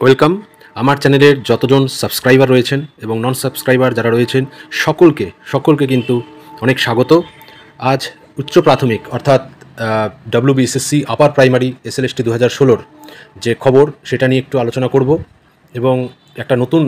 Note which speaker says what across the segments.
Speaker 1: Welcome. আমার চ্যানেলের যতজন সাবস্ক্রাইবার রয়েছেন এবং নন সাবস্ক্রাইবার যারা রয়েছেন, সকলকে সকলকে কিন্তু অনেক স্বাগত। আজ উচ্চ প্রাথমিক, অর্থাৎ ডাব্লিউবিএসএসসি আপার প্রাইমারি এসএলএসটি দু হাজার ষোলোর যে খবর, সেটা নিয়ে একটু আলোচনা করব এবং একটা নতুন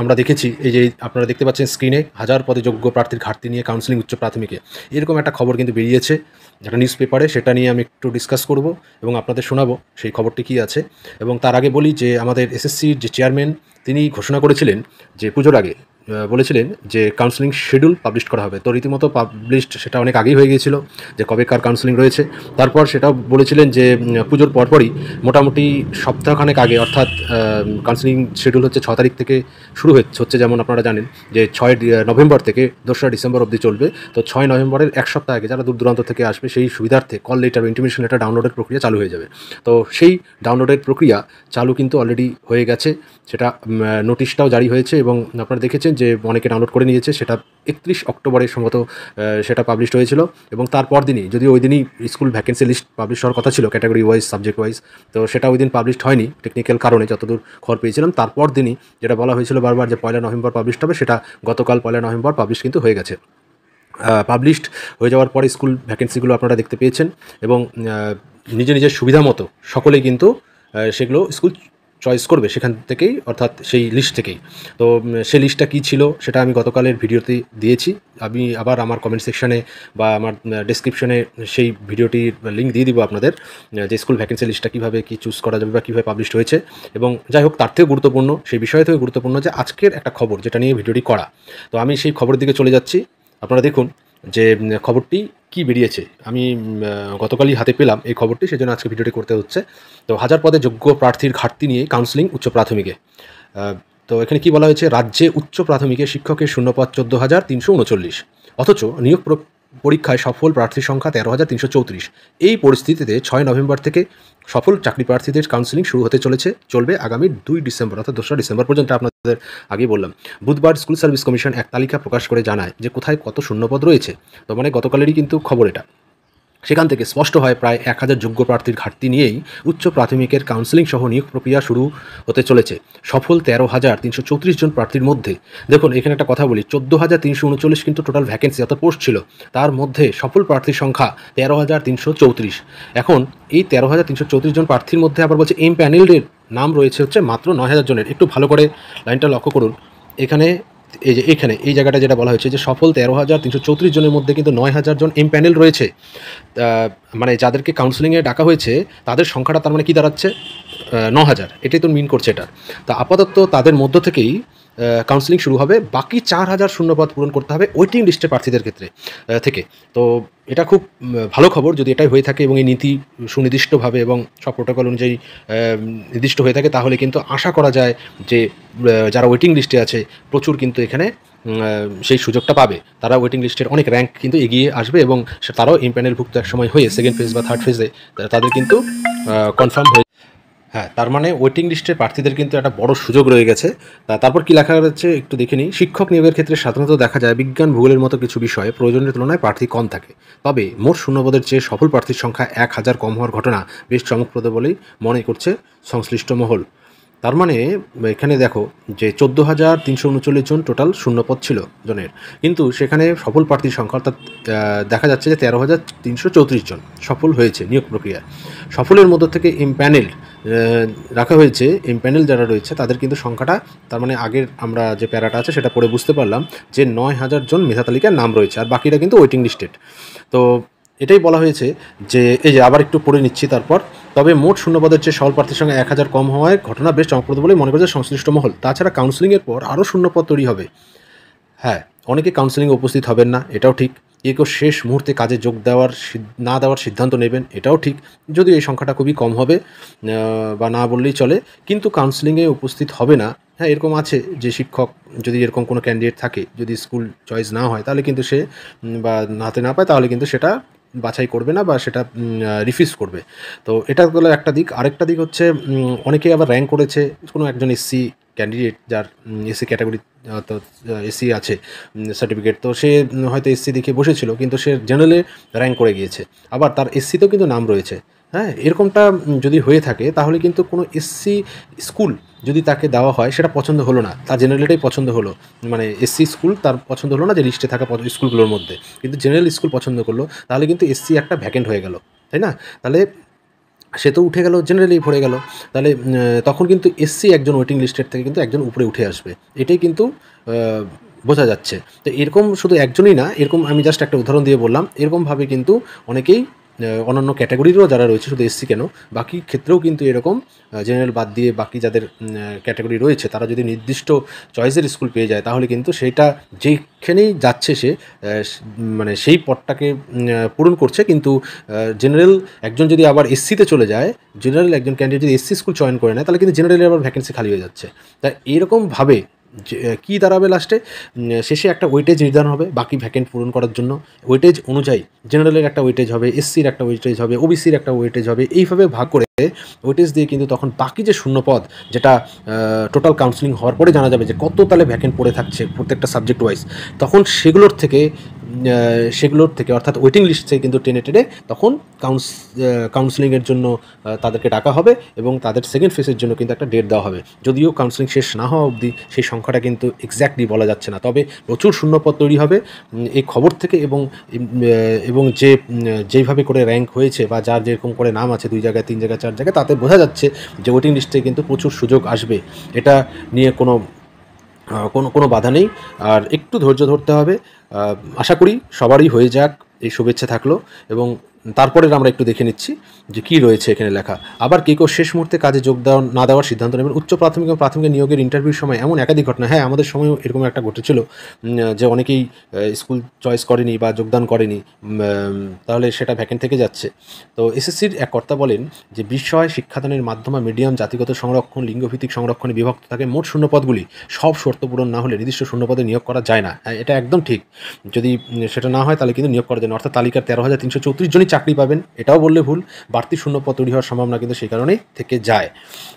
Speaker 1: আমরা দেখেছি, এই যে আপনারা দেখতে পাচ্ছেন স্ক্রিনে হাজার পদে যোগ্য প্রার্থীর ঘাটতি নিয়ে কাউন্সিলিং উচ্চ প্রাথমিকে। এরকম একটা খবর কিন্তু বেরিয়েছে, একটা নিউজ পেপারে সেটা নিয়ে আমি একটু ডিসকাস করব এবং আপনাদের শোনাবো সেই খবরটি কী আছে। এবং তার আগে বলি যে আমাদের এসএসসির যে চেয়ারম্যান তিনি ঘোষণা করেছিলেন যে পুজোর আগে বলেছিলেন যে কাউন্সিলিং শিডিউল পাবলিশ করা হবে। তো রীতিমতো পাবলিশড সেটা অনেক আগেই হয়ে গিয়েছিল যে কবে কার কাউন্সিলিং রয়েছে। তারপর সেটাও বলেছিলেন যে পুজোর পরপরই মোটামুটি সপ্তাহখানেক আগে, অর্থাৎ কাউন্সিলিং শিডিউল হচ্ছে ছ তারিখ থেকে শুরু হচ্ছে হচ্ছে যেমন আপনারা জানেন যে ছয় নভেম্বর থেকে দোসরা ডিসেম্বর অবধি চলবে। তো ছয় নভেম্বরের এক সপ্তাহ আগে যারা দূর দূরান্ত থেকে আসবে, সেই সুবিধার্থে কল লেটার বা ইন্টিমেশন লেটার ডাউনলোডের প্রক্রিয়া চালু হয়ে যাবে। তো সেই ডাউনলোডের প্রক্রিয়া চালু কিন্তু অলরেডি হয়ে গেছে। সেটা নোটিশটাও জারি হয়েছে এবং আপনারা দেখেছেন যে অনেকে ডাউনলোড করে নিয়েছে, সেটা একত্রিশ অক্টোবরের সম্ভবত সেটা পাবলিশ হয়েছিল। এবং তারপর দিনই যদি ওই দিনই স্কুল ভ্যাকেন্সি লিস্ট পাবলিশ হওয়ার কথা ছিল ক্যাটাগরি ওয়াইজ সাবজেক্ট ওয়াইজ তো সেটা ওই দিন পাবলিশ হয়নি টেকনিক্যাল কারণে যতদূর খবর পেয়েছিলাম। তারপর দিনই যেটা বলা হয়েছিল বারবার যে পয়লা নভেম্বর পাবলিশ হবে, সেটা গতকাল পয়লা নভেম্বর পাবলিশ কিন্তু হয়ে গেছে। পাবলিশড হয়ে যাওয়ার পরে স্কুল ভ্যাকেন্সিগুলো আপনারা দেখতে পেয়েছেন এবং নিজের নিজের সুবিধা মতো সকলেই কিন্তু সেগুলো স্কুল চয়েস করবে সেখান থেকেই, অর্থাৎ সেই লিস্ট থেকেই। তো সেই লিস্টটা কী ছিল সেটা আমি গতকালের ভিডিওতে দিয়েছি। আমি আবার আমার কমেন্ট সেকশানে বা আমার ডিসক্রিপশনে সেই ভিডিওটির লিঙ্ক দিয়ে দিব আপনাদের যে স্কুল ভ্যাকেন্সি লিস্টটা কীভাবে কী চুজ করা যাবে বা কীভাবে পাবলিশ হয়েছে। এবং যাই হোক, তার থেকেও গুরুত্বপূর্ণ, সেই বিষয় থেকে গুরুত্বপূর্ণ যে আজকের একটা খবর যেটা নিয়ে ভিডিওটি করা। তো আমি সেই খবরের দিকে চলে যাচ্ছি। আপনারা দেখুন যে খবরটি কি বেরিয়েছে? আমি গতকালই হাতে পেলাম এই খবরটি, সেজন্য আজকে ভিডিওটি করতে হচ্ছে। তো হাজার পদে যোগ্য প্রার্থীর ঘাটতি নিয়ে কাউন্সিলিং উচ্চ প্রাথমিকে। তো এখানে কি বলা হয়েছে? রাজ্যে উচ্চ প্রাথমিকে শিক্ষকের শূন্যপদ চোদ্দ হাজার তিনশো উনচল্লিশ। অথচ নিয়োগ পরীক্ষায় সফল প্রার্থীর সংখ্যা তেরো হাজার তিনশো চৌত্রিশ। এই পরিস্থিতিতে ছয় নভেম্বর থেকে সফল চাকরি প্রার্থীদের কাউন্সিলিং শুরু হতে চলেছে। চলবে আগামী দুই ডিসেম্বর অর্থাৎ দোসরা ডিসেম্বর পর্যন্ত আপনাদের আগেই বললাম। বুধবার স্কুল সার্ভিস কমিশন এক তালিকা প্রকাশ করে জানায় যে কোথায় কত শূন্যপদ রয়েছে। তো মানে গতকালেরই কিন্তু খবর এটা। সেখান থেকে স্পষ্ট হয়, প্রায় এক হাজার যোগ্য প্রার্থীর ঘাটতি নিয়েই উচ্চ প্রাথমিকের কাউন্সিলিং সহ নিয়োগ প্রক্রিয়া শুরু হতে চলেছে। সফল তেরো হাজার তিনশো চৌত্রিশ জন প্রার্থীর মধ্যে, দেখুন, এখানে একটা কথা বলি, চোদ্দ হাজার তিনশো উনচল্লিশ কিন্তু টোটাল ভ্যাকেন্সি অর্থাৎ পোস্ট ছিল, তার মধ্যে সফল প্রার্থীর সংখ্যা তেরো হাজার তিনশো চৌত্রিশ। এখন এই তেরো হাজার তিনশো চৌত্রিশ জন প্রার্থীর মধ্যে আবার বলছে এম প্যানেলের নাম রয়েছে হচ্ছে মাত্র নয় হাজার জনের। একটু ভালো করে লাইনটা লক্ষ্য করুন। এখানে এই যে এখানে, এই জায়গাটা যেটা বলা হয়েছে যে সফল তেরো হাজার তিনশো চৌত্রিশ জনের মধ্যে কিন্তু নয় হাজার জন এম প্যানেল রয়েছে। মানে যাদেরকে কাউন্সিলিংয়ে ডাকা হয়েছে, তাদের সংখ্যাটা তার মানে কী দাঁড়াচ্ছে? ন হাজার। এটাই তো মিন করছে এটা। তা আপাতত তাদের মধ্য থেকেই কাউন্সিলিং শুরু হবে। বাকি চার হাজার শূন্যপদ পূরণ করতে হবে ওয়েটিং লিস্টের প্রার্থীদের ক্ষেত্রে থেকে। তো এটা খুব ভালো খবর যদি এটাই হয়ে থাকে এবং এই নীতি সুনির্দিষ্টভাবে এবং সব প্রোটোকল অনুযায়ী নির্দিষ্ট হয়ে থাকে, তাহলে কিন্তু আশা করা যায় যে যারা ওয়েটিং লিস্টে আছে, প্রচুর কিন্তু এখানে সেই সুযোগটা পাবে। তারা ওয়েটিং লিস্টের অনেক র্যাঙ্ক কিন্তু এগিয়ে আসবে এবং তারাও ইম্প্যানেলভুক্ত এক সময় হয়ে সেকেন্ড ফেজ বা থার্ড ফেজে তাদের কিন্তু কনফার্ম হয়ে হ্যাঁ তার মানে ওয়েটিং লিস্টের প্রার্থীদের কিন্তু একটা বড় সুযোগ রয়ে গেছে। তারপর কি লেখা রয়েছে একটু দেখে নিই। শিক্ষক নিয়োগের ক্ষেত্রে সাধারণত দেখা যায় বিজ্ঞান ভূগোলের মতো কিছু বিষয়ে প্রয়োজনের তুলনায় প্রার্থী কম থাকে। তবে মোট শূন্যপদের চেয়ে সফল প্রার্থীর সংখ্যা এক হাজার কম হওয়ার ঘটনা বেশ চমকপ্রদ বলেই মনে করছে সংশ্লিষ্ট মহল। তার মানে এখানে দেখো যে চোদ্দ হাজার তিনশো উনচল্লিশ জন টোটাল শূন্যপদ ছিল জনের। কিন্তু সেখানে সফল প্রার্থীর সংখ্যা অর্থাৎ দেখা যাচ্ছে যে তেরো হাজার তিনশো চৌত্রিশ জন সফল হয়েছে নিয়োগ প্রক্রিয়ায়। সফলের মধ্য থেকে ইমপ্যানেল রাখা হয়েছে। ইমপ্যানেল যারা রয়েছে, তাদের কিন্তু সংখ্যাটা, তার মানে আগের আমরা যে প্যারাটা আছে, সেটা পড়ে বুঝতে পারলাম যে নয় হাজার জন মেধা তালিকার নাম রয়েছে, আর বাকিটা কিন্তু ওয়েটিং লিস্টেড তো এটাই বলা হয়েছে যে, এই যে আবার একটু পড়ে নিচ্ছি তারপর, তবে মোট শূন্যপদের চেয়ে সফল প্রার্থীর সঙ্গে এক হাজার কম হওয়ায় ঘটনা বেশ চমকপ্রদ বলে মনে করছে সংশ্লিষ্ট মহল। তাছাড়া কাউন্সিলিংয়ের পর আরও শূন্যপদ তৈরি হবে। হ্যাঁ অনেকে কাউন্সিলিংয়ে উপস্থিত হবেন না, এটাও ঠিক। কেউ কেউ শেষ মুহূর্তে কাজে যোগ দেওয়ার না দেওয়ার সিদ্ধান্ত নেবেন, এটাও ঠিক। যদিও এই সংখ্যাটা খুবই কম হবে বা না বললেই চলে, কিন্তু কাউন্সিলিংয়ে উপস্থিত হবে না। হ্যাঁ এরকম আছে যে শিক্ষক যদি এরকম কোনো ক্যান্ডিডেট থাকে, যদি স্কুল চয়েস না হয়, তাহলে কিন্তু সে বা নাতে না পায়, তাহলে কিন্তু সেটা বাছাই করবে না বা সেটা রিফিউজ করবে। তো এটা হলো একটা দিক। আরেকটা দিক হচ্ছে উম, অনেকে আবার র্যাঙ্ক করেছে। কোনো একজন এসসি ক্যান্ডিডেট যার এসসি ক্যাটাগরি তো এসসি আছে সার্টিফিকেট তো সে হয়তো এসসি দেখে বসেছিল কিন্তু সে জেনারেলে র্যাঙ্ক করে গিয়েছে। আবার তার এসসিতেও কিন্তু নাম রয়েছে। হ্যাঁ এরকমটা যদি হয়ে থাকে তাহলে কিন্তু কোনো এসসি স্কুল যদি তাকে দেওয়া হয়, সেটা পছন্দ হলো না। তার জেনারেলটাই পছন্দ হলো। মানে এসসি স্কুল তার পছন্দ হলো না যে লিস্টে থাকা স্কুলগুলোর মধ্যে। কিন্তু জেনারেল স্কুল পছন্দ করল, তাহলে কিন্তু এসসি একটা ভ্যাকেন্ট হয়ে গেল। তাই না? তাহলে সে তো উঠে গেল জেনারেলি ভরে গেল। তাহলে তখন কিন্তু এসসি একজন ওয়েটিং লিস্টের থেকে কিন্তু একজন উপরে উঠে আসবে। এটাই কিন্তু বোঝা যাচ্ছে। তো এরকম শুধু একজনই না, এরকম আমি জাস্ট একটা উদাহরণ দিয়ে বললাম। এরকমভাবে কিন্তু অনেকেই অন্যান্য ক্যাটাগরিরও যারা রয়েছে, শুধু এসসি কেন, বাকি ক্ষেত্রেও কিন্তু এরকম জেনারেল বাদ দিয়ে বাকি যাদের ক্যাটাগরি রয়েছে, তারা যদি নির্দিষ্ট চয়েসের স্কুল পেয়ে যায়, তাহলে কিন্তু সেটা যেখানেই যাচ্ছে সে মানে সেই পদটাকে পূরণ করছে, কিন্তু জেনারেল একজন যদি আবার এসসিতে চলে যায় জেনারেল একজন ক্যান্ডিডেট যদি এসসি স্কুল চয়ন করে নেয়, তাহলে কিন্তু জেনারেলের আবার ভ্যাকেন্সি খালি হয়ে যাচ্ছে। তা এরকমভাবে কী দাঁড়াবে লাস্টে শেষে একটা ওয়েটেজ নির্ধারণ হবে, বাকি ভ্যাকেন্ট পূরণ করার জন্য। ওয়েটেজ অনুযায়ী জেনারেলের একটা ওয়েটেজ হবে এসসির একটা ওয়েটেজ হবে ওবিসির একটা ওয়েটেজ হবে, এইভাবে ভাগ করে ওয়েটেজ দিয়ে কিন্তু তখন বাকি যে শূন্যপদ, যেটা টোটাল কাউন্সিলিং হওয়ার পরে জানা যাবে যে কত তাহলে ভ্যাকেন্ট পড়ে থাকছে প্রত্যেকটা সাবজেক্ট ওয়াইজ তখন সেগুলোর থেকে সেগুলোর থেকে, অর্থাৎ ওয়েটিং লিস্ট থেকে কিন্তু টেনে টেনে তখন কাউন্স কাউন্সেলিংয়ের জন্য তাদেরকে ডাকা হবে এবং তাদের সেকেন্ড ফেসের জন্য কিন্তু একটা ডেট দেওয়া হবে। যদিও কাউন্সিলিং শেষ না হওয়া অবধি সেই সংখ্যাটা কিন্তু এক্স্যাক্টলি বলা যাচ্ছে না, তবে প্রচুর শূন্যপদ তৈরি হবে। এই খবর থেকে এবং এবং যে যেইভাবে করে র্যাঙ্ক হয়েছে বা যার যেরকম করে নাম আছে, দুই জায়গায়, তিন জায়গায়, চার জায়গায়, তাতে বোঝা যাচ্ছে যে ওয়েটিং লিস্টে কিন্তু প্রচুর সুযোগ আসবে। এটা নিয়ে কোনো কোনো কোনো বাধা নেই। আর একটু ধৈর্য ধরতে হবে। আশা করি সবারই হয়ে যাক। এই শুভেচ্ছা থাকল এবং তারপরে আমরা একটু দেখে নিচ্ছি যে কী রয়েছে এখানে লেখা। আবার কে কেউ শেষ মুহূর্তে কাজে যোগ দেওয়া না দেওয়ার সিদ্ধান্ত নেবেন। উচ্চ প্রাথমিক এবং প্রাথমিক নিয়োগের ইন্টারভিউর সময় এমন একাধিক ঘটনা। হ্যাঁ আমাদের সময়ও এরকম একটা ঘটেছিল যে অনেকেই স্কুল চয়েস করেনি বা যোগদান করেনি তাহলে সেটা ভ্যাকেন্ট থেকে যাচ্ছে। তো এসএসসির এক কর্তা বলেন যে বিষয় শিক্ষাদানের মাধ্যমে মিডিয়াম জাতিগত সংরক্ষণ লিঙ্গভিত্তিক সংরক্ষণে বিভক্ত থাকে মোট শূন্যপদগুলি সব শর্ত পূরণ না হলে নির্দিষ্ট শূন্যপদে নিয়োগ করা যায় না। হ্যাঁ, এটা একদম ঠিক। যদি সেটা না হয় তাহলে কিন্তু নিয়োগ করা যায় না। অর্থাৎ তালিকার তেরো হাজার তিনশো চৌত্রিশ জনই চাকরি পাবেন, এটাও বললে ভুল। বাড়তি শূন্যপদ তৈরি হওয়ার সম্ভাবনা কিন্তু সেই কারণেই থেকে যায়।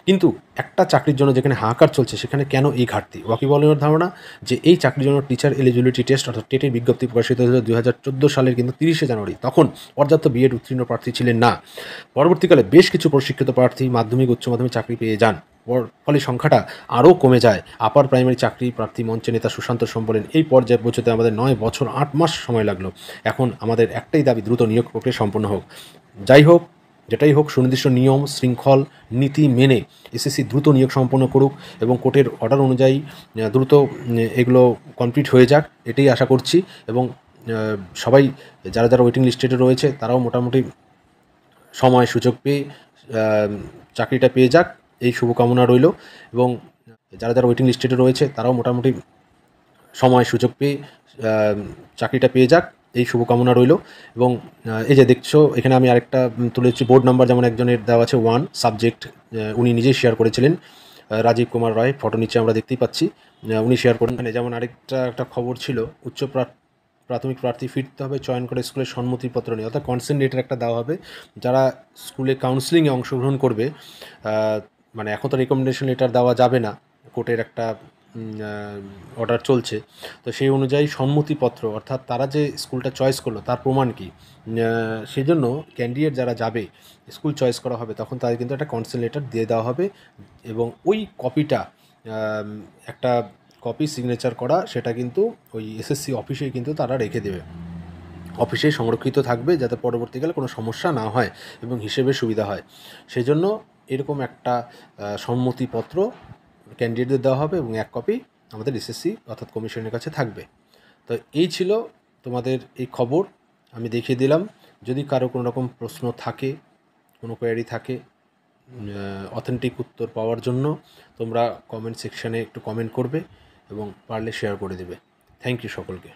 Speaker 1: কিন্তু একটা চাকরির জন্য যেখানে হাহাকার চলছে, সেখানে কেন এই ঘাটতি? ওয়াকি ওয়াকিবলের ধারণা যে এই চাকরির জন্য টিচার এলিজিবিলিটি টেস্ট অর্থাৎ টেটের বিজ্ঞপ্তি প্রকাশিত হয়েছিল দুই হাজার চোদ্দ সালের কিন্তু তিরিশে জানুয়ারি। তখন পর্যাপ্ত বিএড উত্তীর্ণ প্রার্থী ছিলেন না। পরবর্তীকালে বেশ কিছু প্রশিক্ষিত প্রার্থী মাধ্যমিক, উচ্চ মাধ্যমিক চাকরি পেয়ে যান। ফলে সংখ্যাটা আরও কমে যায়। আপার প্রাইমারি চাকরি প্রার্থী মঞ্চে নেতা সুশান্ত সোম বলেন, এই পর্যায়ে পৌঁছতে আমাদের নয় বছর, আট মাস সময় লাগল। এখন আমাদের একটাই দাবি, দ্রুত নিয়োগ প্রক্রিয়া সম্পন্ন হোক। যাই হোক, যেটাই হোক, সুনির্দিষ্ট নিয়ম, শৃঙ্খল, নীতি মেনে এসএসসি দ্রুত নিয়োগ সম্পন্ন করুক এবং কোর্টের অর্ডার অনুযায়ী দ্রুত এগুলো কমপ্লিট হয়ে যাক, এটাই আশা করছি। এবং সবাই যারা যারা ওয়েটিং লিস্টেডে রয়েছে, তারাও মোটামুটি সময় সুযোগ পেয়ে চাকরিটা পেয়ে যাক। এই শুভকামনা রইল এবং যারা যারা ওয়েটিং লিস্টেডে রয়েছে, তারাও মোটামুটি সময় সুযোগ পেয়ে চাকরিটা পেয়ে যাক। এই শুভকামনা রইল এবং এই যে দেখছ, এখানে আমি আরেকটা তুলেছি বোর্ড নাম্বার যেমন একজনের দেওয়া আছে ওয়ান সাবজেক্ট উনি নিজেই শেয়ার করেছিলেন। রাজীব কুমার রায় ফটো নিচে আমরা দেখতেই পাচ্ছি। উনি শেয়ার করেন। এখানে যেমন আরেকটা একটা খবর ছিল, উচ্চ প্রাথমিক প্রার্থী ফিরতে হবে, চয়ন করে স্কুলের সম্মতিপত্র নিয়ে অর্থাৎ কনসেন্ট লেটার একটা দেওয়া হবে। যারা স্কুলে কাউন্সিলিংয়ে অংশগ্রহণ করবে মানে এখন তো রেকমেন্ডেশন লেটার দেওয়া যাবে না, কোর্টের একটা অর্ডার চলছে। তো সেই অনুযায়ী সম্মতিপত্র, অর্থাৎ তারা যে স্কুলটা চয়েস করল, তার প্রমাণ কি? সেজন্য ক্যান্ডিডেট যারা যাবে, স্কুল চয়েস করা হবে, তখন তাদের কিন্তু একটা কনসেন্ট লেটার দিয়ে দেওয়া হবে এবং ওই কপিটা একটা কপি সিগনেচার করা, সেটা কিন্তু ওই এসএসসি অফিসেই কিন্তু তারা রেখে দেবে। অফিসে সংরক্ষিত থাকবে, যাতে পরবর্তীকালে কোনো সমস্যা না হয় এবং হিসেবে সুবিধা হয়। সেই জন্য এরকম একটা সম্মতিপত্র ক্যান্ডিডেটদের দেওয়া হবে এবং এক কপি আমাদের এসএসসি অর্থাৎ কমিশনের কাছে থাকবে। তো এই ছিল তোমাদের এই খবর। আমি দেখিয়ে দিলাম, যদি কারও কোনো রকম প্রশ্ন থাকে, কোনো কোয়ারি থাকে অথেন্টিক উত্তর পাওয়ার জন্য তোমরা কমেন্ট সেকশানে একটু কমেন্ট করবে এবং পারলে শেয়ার করে দেবে। থ্যাংক ইউ সকলকে।